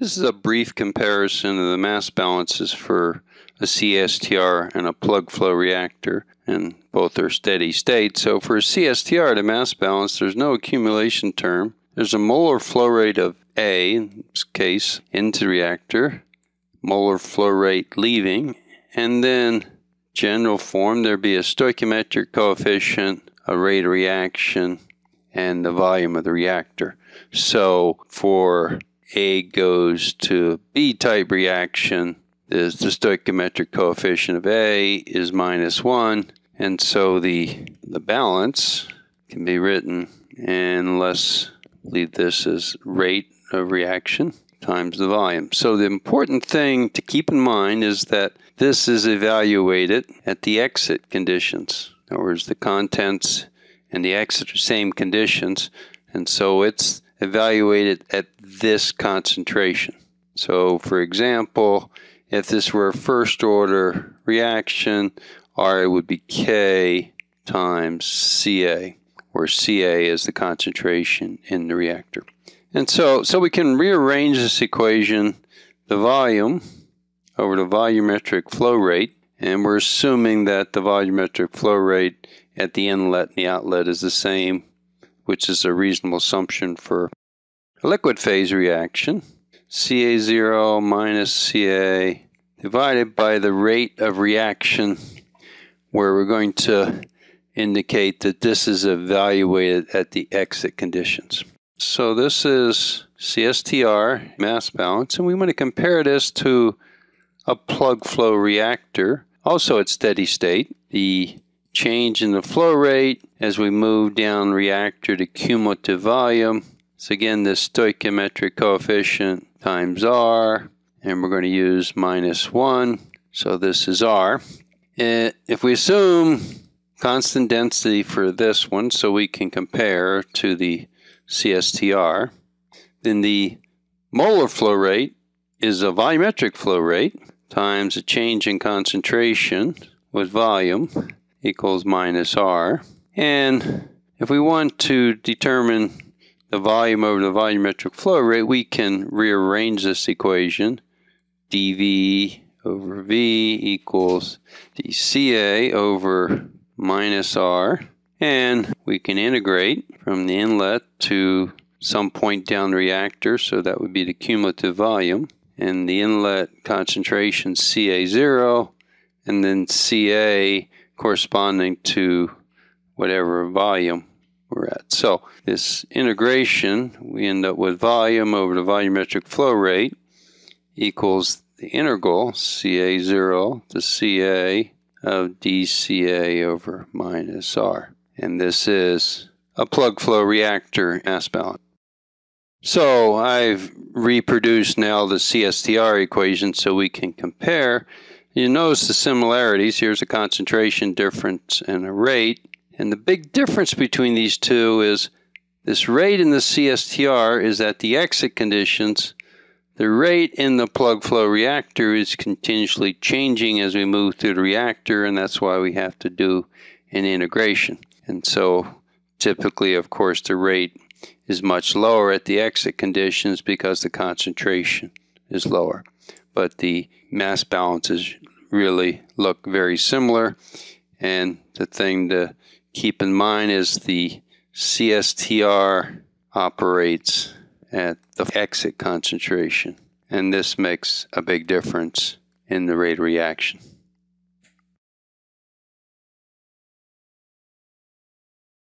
This is a brief comparison of the mass balances for a CSTR and a plug flow reactor, and both are steady state. So for a CSTR, the mass balance, there's no accumulation term. There's a molar flow rate of A, in this case, into the reactor, molar flow rate leaving, and then general form, there'd be a stoichiometric coefficient, a rate of reaction, and the volume of the reactor. So for A goes to B type reaction, is the stoichiometric coefficient of A is minus 1, and so the, the balance can be written, and let's leave this as rate of reaction times the volume. So the important thing to keep in mind is that this is evaluated at the exit conditions. In other words, the contents and the exit are same conditions, and so it's evaluated at this concentration. So for example, if this were a first order reaction, R would be K times Ca, where Ca is the concentration in the reactor. And so, so we can rearrange this equation, the volume over the volumetric flow rate, and we're assuming that the volumetric flow rate at the inlet and the outlet is the same, which is a reasonable assumption for a liquid phase reaction. Ca0 minus Ca divided by the rate of reaction, where we're going to indicate that this is evaluated at the exit conditions. So this is CSTR mass balance, and we want to compare this to a plug flow reactor, also at steady state. The change in the flow rate as we move down reactor to cumulative volume. So again, the stoichiometric coefficient times R, and we're going to use minus 1. So this is R. And if we assume constant density for this one, so we can compare to the CSTR, then the molar flow rate is a volumetric flow rate times a change in concentration with volume equals minus R. And if we want to determine the volume over the volumetric flow rate, we can rearrange this equation. dV over V equals dCA over minus R. And we can integrate from the inlet to some point down the reactor, so that would be the cumulative volume, and the inlet concentration Ca0, and then Ca corresponding to whatever volume we're at. So this integration, we end up with volume over the volumetric flow rate equals the integral Ca0 to Ca of dCA over minus R and this is a plug flow reactor mass balance. So I've reproduced now the CSTR equation so we can compare. You notice the similarities. Here's a concentration difference and a rate. And the big difference between these two is this rate in the CSTR is at the exit conditions. The rate in the plug flow reactor is continuously changing as we move through the reactor, and that's why we have to do an integration. And so typically, of course, the rate is much lower at the exit conditions because the concentration is lower. But the mass balances really look very similar. And the thing to keep in mind is the CSTR operates at the exit concentration. And this makes a big difference in the rate of reaction.